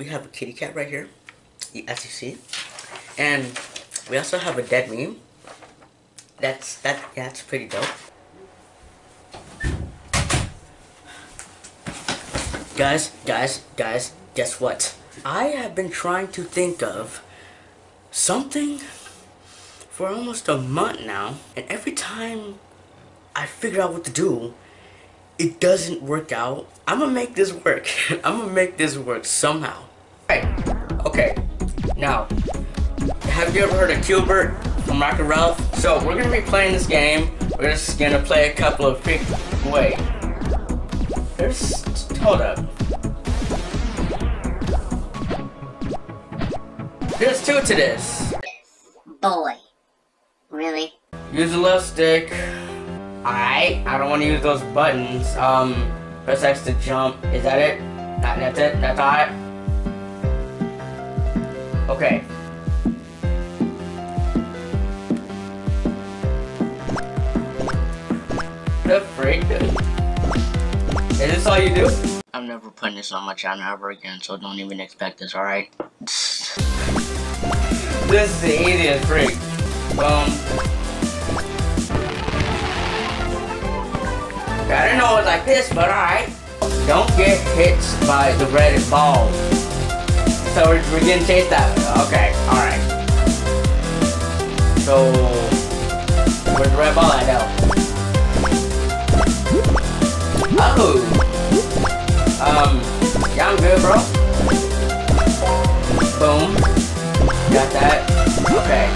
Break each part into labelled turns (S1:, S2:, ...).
S1: we have a kitty cat right here, as you see. And we also have a dead meme. That's, that, yeah, that's pretty dope. Guys, guys, guys, guess what? I have been trying to think of something for almost a month now, and every time I figure out what to do, it doesn't work out. I'm gonna make this work. I'm gonna make this work somehow. Okay, okay. Now, have you ever heard of Q*bert from Wreck-It Ralph? So we're gonna be playing this game. We're just gonna play a couple of freak. Wait. There's. Hold up. There's two to this.
S2: Boy. Really?
S1: Use the left stick. Alright, I don't want to use those buttons. Um, press X to jump. Is that it? That, that's it? That's alright? Okay. The freak? Is this all you do? I'm never putting this on my channel ever again, so don't even expect this, alright? this is the easiest freak. Boom. Um, I didn't know it was like this, but alright. Don't get hit by the red ball. So we're, we're getting chased out. Okay, alright. So, where's the red ball at now? Oh! Um, yeah, I'm good, bro. Boom. Got that. Okay.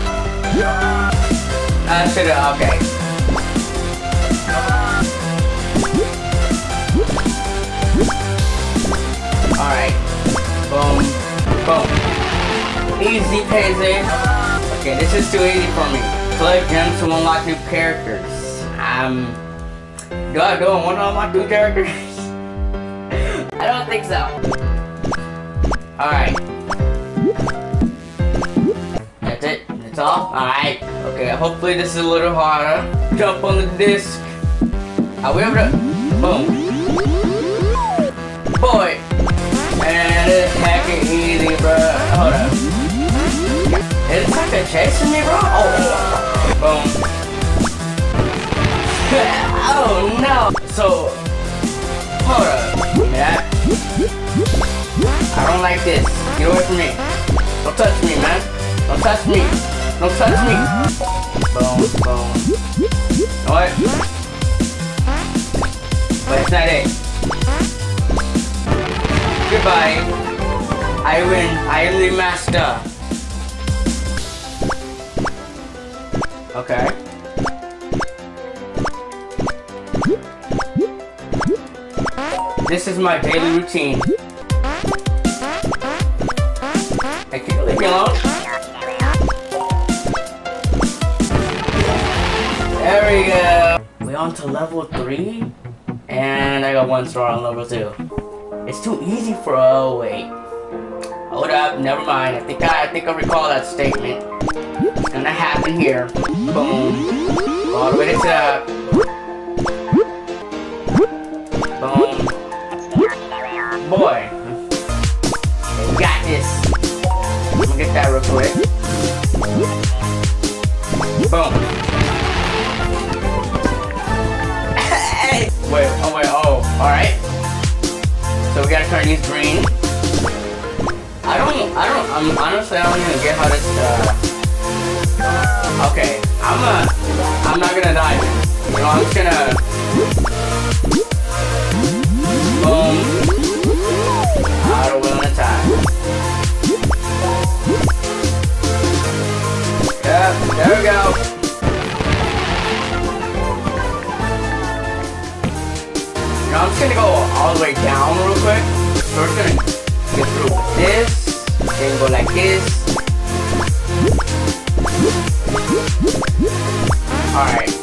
S1: I should've, okay. Okay, this is too easy for me. Collect gems to unlock new characters. Um, do I do I want to unlock new characters? I don't think so. Alright. That's it? That's all? Alright. Okay, hopefully this is a little harder. Jump on the disc. Are we able to... Boom. Chasing me, bro? Oh, boom. oh no. So, hold up. Yeah. I don't like this. Get away from me. Don't touch me, man. Don't touch me. Don't touch me. Boom, boom. What? But it's not it. Goodbye. I win. I am Okay. This is my daily routine. Hey, can you leave me alone? There we go. We on to level 3? And I got one star on level 2. It's too easy for- oh wait. Hold up, never mind. I think I, I think I recall that statement. It's gonna happen here. Boom. All the way to top. Boom. Boy. We got this. I'm gonna get that real quick. Boom. Wait, oh wait, oh, alright. So we gotta turn these green. I don't, I don't, I'm honestly, I don't even get how this, uh, in. I'm just gonna, boom, out of will and attack. Yep, there we go. Now I'm just gonna go all the way down real quick. So we're gonna get through this, then go like this. Alright.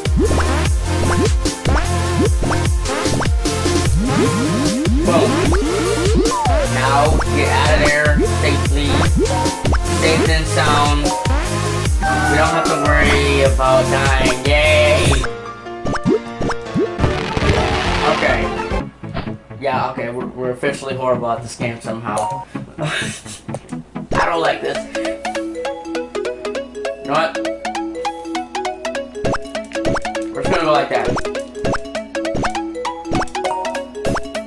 S1: Sound. We don't have to worry about dying. Yay! Okay. Yeah, okay, we're, we're officially horrible at this game somehow. I don't like this. You know what? We're just gonna go like that.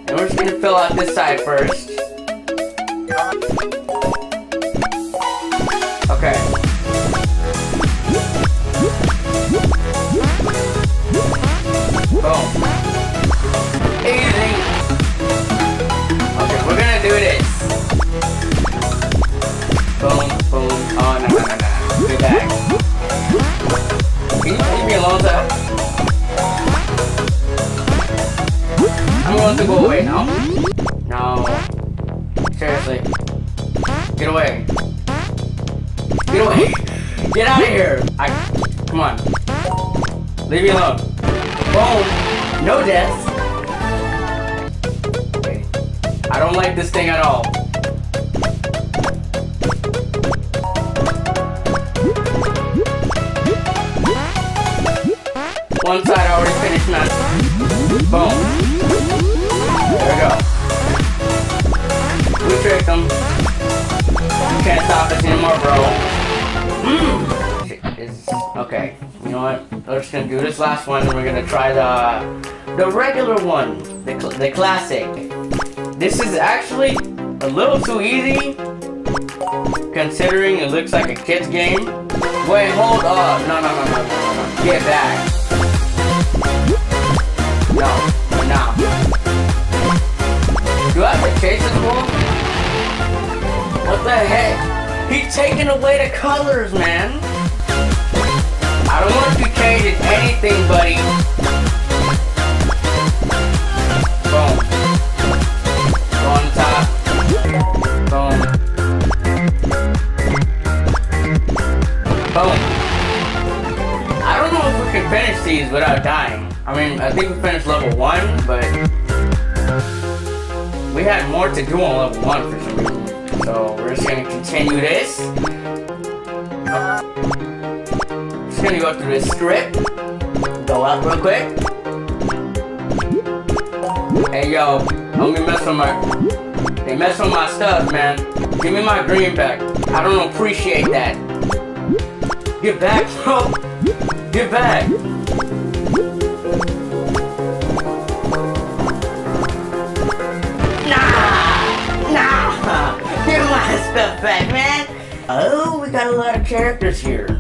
S1: And we're just gonna fill out this side first. Away. No. Seriously. Get away. Get away. Get out of here. I. Come on. Leave me alone. Boom. No deaths. I don't like this thing at all. One side already finished, man. Boom. Them. You can't stop us anymore, bro. Is- Okay, you know what? We're just gonna do this last one, and we're gonna try the the regular one, the cl- the classic. This is actually a little too easy, considering it looks like a kid's game. Wait, hold up! No, no, no, no, no, no. Get back! No, What the heck? He's taking away the colors, man. I don't want to you changing anything, buddy. Boom. On top. Boom. Boom. I don't know if we can finish these without dying. I mean, I think we finished level one, but we had more to do on level one for some reason. So we're just gonna continue this. Just gonna go through this script. Go out real quick. Hey yo, don't be messing with my. They mess with my stuff, man. Give me my green back. I don't appreciate that. Get back, bro. Get back. Got a lot of characters here.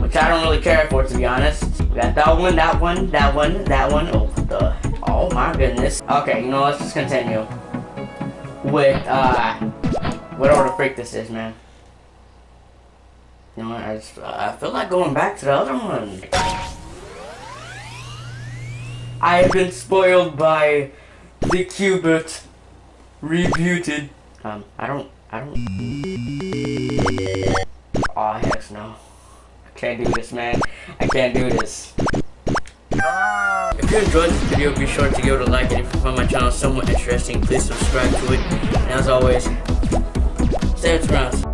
S1: Which I don't really care for, to be honest. We got that one, that one, that one, that one. Oh, the... Oh, my goodness. Okay, you know, let's just continue. With, uh... Whatever the freak this is, man. You know what, I just... I feel like going back to the other one. I have been spoiled by the Q*bert rebooted. Um, I don't, I don't. Aw, heck no. I can't do this, man. I can't do this. If you enjoyed this video, be sure to give it a like, and if you find my channel somewhat interesting, please subscribe to it. And as always, stay around.